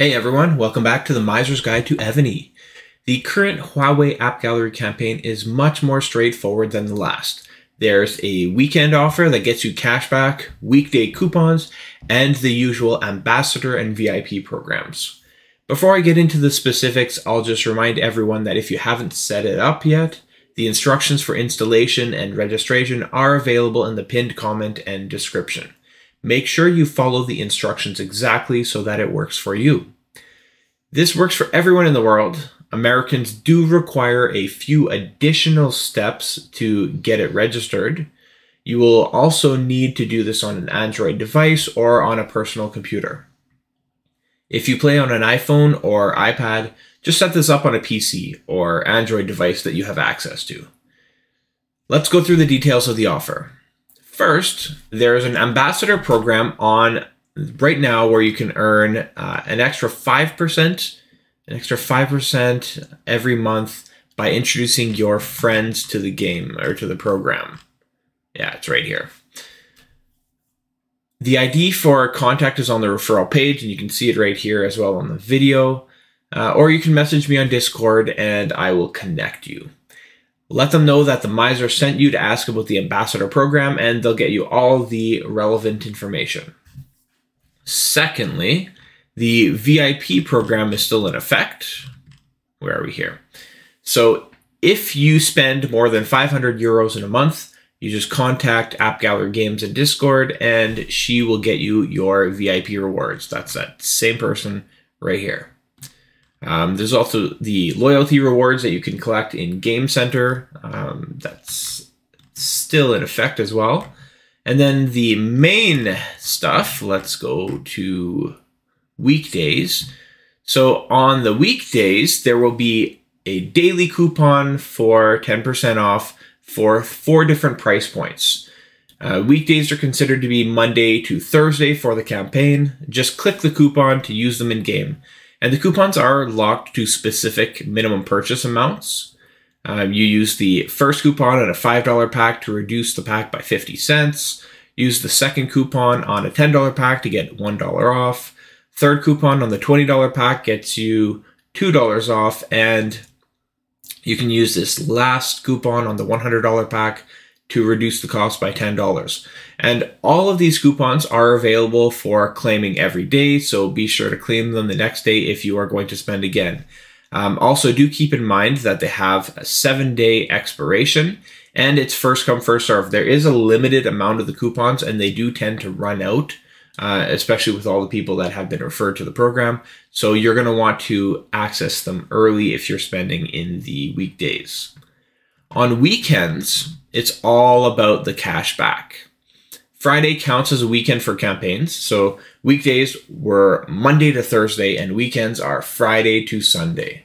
Hey everyone, welcome back to the Miser's Guide to Evony. The current Huawei App Gallery campaign is much more straightforward than the last. There's a weekend offer that gets you cashback, weekday coupons, and the usual ambassador and VIP programs. Before I get into the specifics, I'll just remind everyone that if you haven't set it up yet, the instructions for installation and registration are available in the pinned comment and description. Make sure you follow the instructions exactly so that it works for you. This works for everyone in the world. Americans do require a few additional steps to get it registered. You will also need to do this on an Android device or on a personal computer. If you play on an iPhone or iPad, just set this up on a PC or Android device that you have access to. Let's go through the details of the offer. First, there's an ambassador program on right now where you can earn uh, an extra 5%, an extra 5% every month by introducing your friends to the game or to the program. Yeah, it's right here. The ID for contact is on the referral page, and you can see it right here as well on the video. Uh, or you can message me on Discord and I will connect you. Let them know that the miser sent you to ask about the ambassador program and they'll get you all the relevant information. Secondly, the VIP program is still in effect. Where are we here? So if you spend more than 500 euros in a month, you just contact App Gallery Games in Discord and she will get you your VIP rewards. That's that same person right here. Um, there's also the loyalty rewards that you can collect in Game Center. Um, that's still in effect as well. And then the main stuff, let's go to weekdays. So on the weekdays, there will be a daily coupon for 10% off for four different price points. Uh, weekdays are considered to be Monday to Thursday for the campaign. Just click the coupon to use them in game. And the coupons are locked to specific minimum purchase amounts. Um, you use the first coupon on a $5 pack to reduce the pack by 50 cents. Use the second coupon on a $10 pack to get $1 off. Third coupon on the $20 pack gets you $2 off. And you can use this last coupon on the $100 pack to reduce the cost by $10. And all of these coupons are available for claiming every day, so be sure to claim them the next day if you are going to spend again. Um, also, do keep in mind that they have a seven day expiration and it's first come, first serve. There is a limited amount of the coupons and they do tend to run out, uh, especially with all the people that have been referred to the program. So you're going to want to access them early if you're spending in the weekdays. On weekends, it's all about the cash back. Friday counts as a weekend for campaigns. So weekdays were Monday to Thursday, and weekends are Friday to Sunday.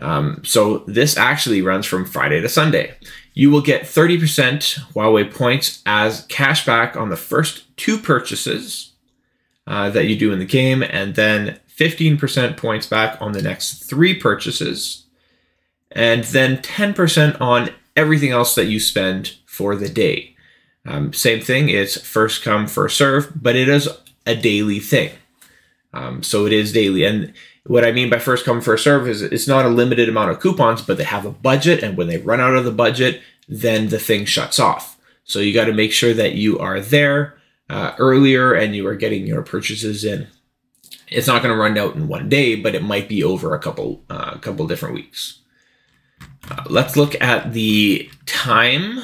Um, so this actually runs from Friday to Sunday. You will get 30% Huawei points as cashback on the first two purchases uh, that you do in the game, and then 15% points back on the next three purchases, and then 10% on everything else that you spend for the day. Um, same thing, it's first come, first serve, but it is a daily thing. Um, so it is daily. And what I mean by first come, first serve is it's not a limited amount of coupons, but they have a budget. And when they run out of the budget, then the thing shuts off. So you got to make sure that you are there uh, earlier and you are getting your purchases in. It's not going to run out in one day, but it might be over a couple, uh, couple different weeks. Uh, let's look at the time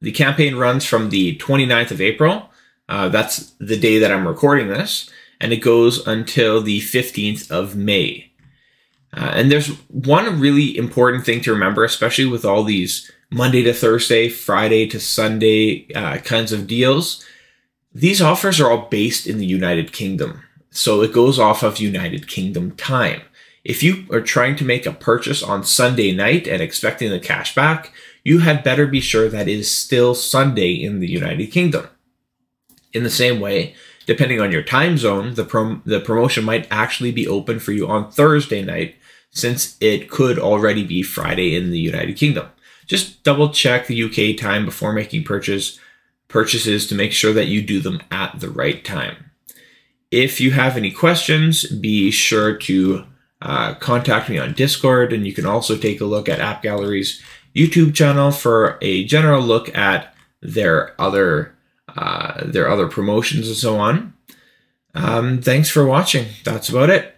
the campaign runs from the 29th of April. Uh, that's the day that I'm recording this, and it goes until the 15th of May. Uh, and there's one really important thing to remember, especially with all these Monday to Thursday, Friday to Sunday uh, kinds of deals. These offers are all based in the United Kingdom. So it goes off of United Kingdom time. If you are trying to make a purchase on Sunday night and expecting the cash back, you had better be sure that it is still Sunday in the United Kingdom. In the same way, depending on your time zone, the, prom- the promotion might actually be open for you on Thursday night since it could already be Friday in the United Kingdom. Just double check the UK time before making purchase purchases to make sure that you do them at the right time. if you have any questions, be sure to uh, contact me on Discord, and you can also take a look at App Gallery's YouTube channel for a general look at their other uh, their other promotions and so on. Um, thanks for watching. That's about it.